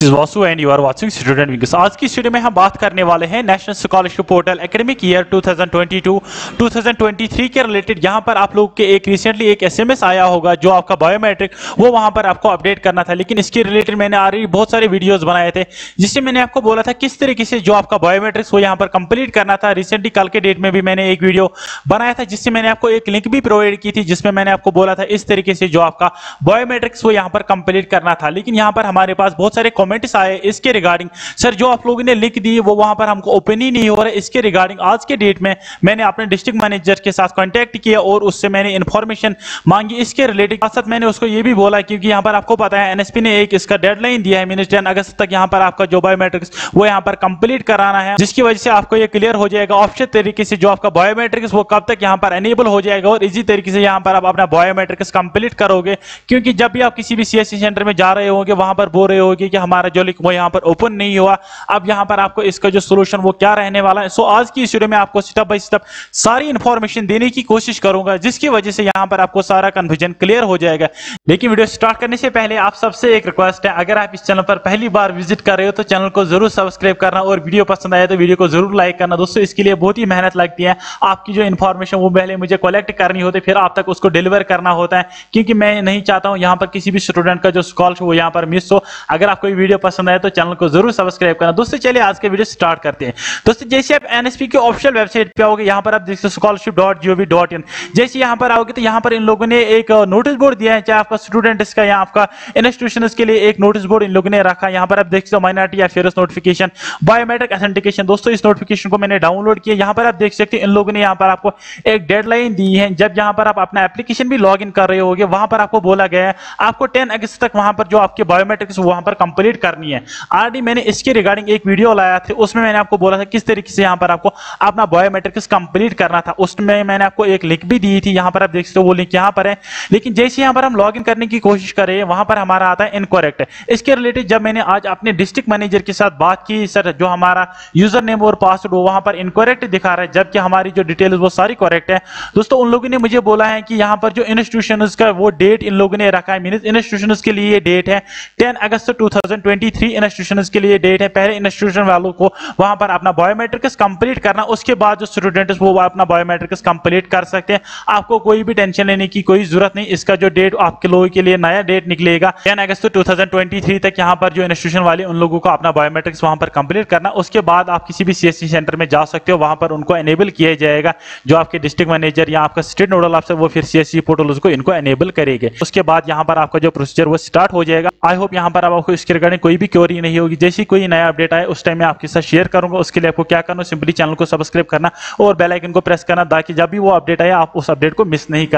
इस Vasu and you are watching student wings आज की स्टूडियो में हम बात करने वाले हैं national scholarship portal academic year 2022 2023 के रिलेटेड यहाँ पर आप लोग के एक रिसेंटली एक एसएमएस आया होगा जो आपका बायोमेट्रिक वो वहाँ पर आपको अपडेट करना था। लेकिन इसके रिलेटेड मैंने ऑलरेडी बहुत सारे वीडियोस बनाए थे, जिससे मैंने आपको बोला था किस तरीके से जो आपका बायोमेट्रिक्स वो यहाँ पर कंप्लीट करना था। रिसेंटली कल के डेट में भी मैंने एक वीडियो बनाया था, जिससे मैंने आपको एक लिंक भी प्रोवाइड की थी, जिसमें मैंने आपको बोला था इस तरीके से जो आपका बायोमेट्रिक्स वो यहाँ पर कंप्लीट करना था। लेकिन यहाँ पर हमारे पास बहुत सारे कॉमेंट्स आए इसके रिगार्डिंग सर जो आप लोगों ने लिख दी, वो वहाँ पर हमको ओपन ही नहीं हो रहा। इसके रिगार्डिंग आज के डेट में मैंने अपने डिस्ट्रिक्ट मैनेजर के साथ कॉन्टैक्ट किया और उससे मैंने इन्फॉर्मेशन मांगी। इसके रिलेटेड साथ साथ मैंने उसको ये भी बोला क्योंकि यहाँ पर आपको पता है एनएसपी ने एक इसका डेडलाइन दिया है मीन टेन अगस्त तक यहाँ पर आपका जो बायोमेट्रिक्स वो यहाँ पर कंप्लीट कराना है, जिसकी वजह से आपको ये क्लियर हो जाएगा। ऑप्शन तरीके से जो आपका बायोमेट्रिक्स वो कब तक यहाँ पर एनेबल हो जाएगा और इसी तरीके से यहाँ पर आप अपना बायोमेट्रिक्स कंप्लीट करोगे। क्योंकि जब भी आप किसी भी सीएससी सेंटर में जा रहे होंगे, वहाँ पर बोल रहे होगे कि हमारा जो लिंक वो यहाँ पर ओपन नहीं हुआ। अब यहाँ पर आपको इसका जो सोल्यूशन वो क्या रहने वाला है? सो आज की इस वीडियो में आपको स्टेप बाय स्टेप सारी इंफॉर्मेशन देने की कोशिश करूँगा, जिसकी वजह से यहाँ पर आपको सारा कंफ्यूजन क्लियर हो जाएगा। लेकिन वीडियो स्टार्ट करने से पहले आप सबसे एक रिक्वेस्ट है, अगर आप इस चैनल पर पहली बार विज़िट कर रहे हो तो चैनल को ज़रूर सब्सक्राइब करना और वीडियो पसंद आए तो वीडियो को ज़रूर लाइक करना। दोस्तों, इसके लिए बहुत ही मेहनत लगती है। आपकी जो इन्फॉर्मेशन वो पहले मुझे कलेक्ट करनी होती, फिर आप तक उसको डिलीवर करना होता है। क्योंकि मैं नहीं चाहता हूँ यहाँ पर किसी भी स्टूडेंट का जो कॉल वो यहाँ पर मिस हो। अगर आपको वीडियो पसंद आए तो चैनल को ज़रूर सब्सक्राइब करना। दोस्तों, चलिए आज के वीडियो स्टार्ट करते हैं। दोस्तों, जैसे आप एनएसपी के ऑफिशियल वेबसाइट पे आओगे, यहाँ पर आप देख सकते scholarship dot G O V dot in जैसे यहाँ पर आओगे तो यहाँ पर इन लोगों ने एक नोटिस बोर्ड दिया है, चाहे आपका स्टूडेंट इसका यहाँ आपका इंस्टीट्यूशन के लिए एक नोटिस बोर्ड इन लोगों ने रखा यहाँ पर आप देख सकते हो minority affair notification biometric authentication दोस्तों, इस नोटिफिकेशन को मैंने डाउनलोड किया। यहाँ पर आप देख सकते हैं इन लोगों ने यहाँ पर आपको एक डेडलाइन दी है। जब यहाँ पर आप अपना एप्लीकेशन भी लॉग इन कर रहे होगे, वहाँ पर आपको बोला गया है, आपको टेन अगस्त तक वहाँ पर जो आपके बायोमेट्रिक्स वहाँ पर कंप्लीट करनी है। ऑलरेडी मैंने इसके रिगार्डिंग एक वीडियो लाया था, उसमें मैंने आपको बोला था किस तरीके से यहाँ पर आपको अपना बायोमेट्रिक्स कंप्लीट करना था। उसमें मैंने आपको एक लिंक भी दी थी, यहाँ पर आप देख सकते हो, वो लिंक यहाँ पर है। लेकिन जैसे यहाँ पर हम लॉग करने की कोशिश करें वहाँ पर हमारा आता है इनकोरेक्ट इसके रिलेटेड जब मैंने आज अपने डिस्ट्रिक्ट मैनेजर के साथ बात की सर जो हमारा यूज़र नेम और पासवर्ड वो वहाँ पर इनकोरेक्ट दिखा रहा है, जबकि हमारी जो डिटेल वो सारी करेक्ट है। दोस्तों, उन लोगों ने मुझे बोला है कि यहाँ पर जो इंस्टीट्यूशन का वो डेट इन लोगों ने रखा है मीन इंस्टीट्यूशन के लिए डेट है, टेन अगस्त टू इंस्टीट्यूशन के लिए डेट है। पहले इंस्टीट्यूशन वालों को वहाँ पर अपना बायोमेट्रिक्स कंप्लीट करना, उसके बाद जो स्टूडेंट वो अपना बायोमेट्रिक्स कंप्लीट कर सकते हैं। आपको कोई भी टेंशन लेने की कोई ज़रूरत नहीं। इसका जो डेट आपके लोगों के लिए नया डेट निकलेगा टेन अगस्त टू तक यहाँ पर जो इंस्टीट्यूशन वाले, उन लोगों को अपना बायोमेट्रिक्स वहाँ पर कंप्लीट करना। उसके बाद आप किसी भी सीएससी सेंटर में जा सकते हो। वहाँ पर उनको एनेबल किया जाएगा। जो आपके डिस्ट्रिक्ट मैनेजर या आपका स्टेट नोडल ऑफिसर वो फिर सीएससी पोर्टल उसको इनको एनेबल करेंगे। उसके बाद यहाँ पर आपका जो प्रोसीजर वो स्टार्ट हो जाएगा। आई होप यहाँ पर आपको इसके रिगार्डिंग कोई भी क्योरी नहीं होगी। जैसी कोई नया अपडेट आए, उस टाइम में आपके साथ शेयर करूँगा, उसके लिए आपको क्या करना सिंपली चैनल को सब्सक्राइब करना और बेलाइकन को प्रेस करना, ताकि जब भी वो अपडेट आए, आप उस अपडेट को मिस नहीं कर